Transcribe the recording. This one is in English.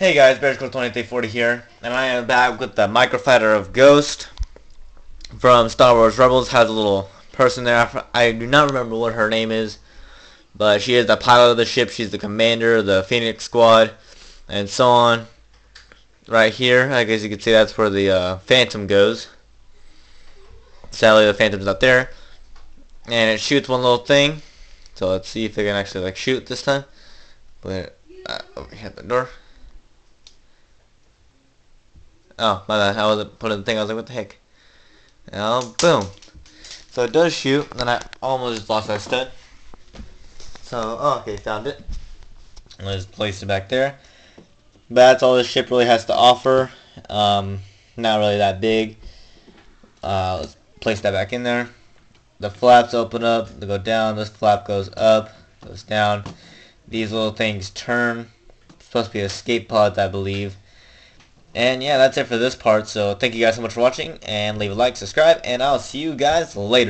Hey guys, BearSkull2340 here, and I am back with the microfighter of Ghost from Star Wars Rebels. Has a little person there. I do not remember what her name is, but she is the pilot of the ship. She's the commander of the Phoenix Squad, and so on. Right here, I guess you can see that's where the uh, Phantom goes. Sadly, the Phantom's not there, and it shoots one little thing. So let's see if it can actually like shoot this time. But uh, over here the door. Oh, my bad. I wasn't putting the thing. I was like, what the heck? Oh, boom. So it does shoot. And then I almost lost that stud. So, oh, okay, found it. Let's place it back there. That's all this ship really has to offer. Um, not really that big. Uh, let's place that back in there. The flaps open up. They go down. This flap goes up. Goes down. These little things turn. It's supposed to be escape pods, I believe. And yeah, that's it for this part. So thank you guys so much for watching, and leave a like, subscribe, and I'll see you guys later.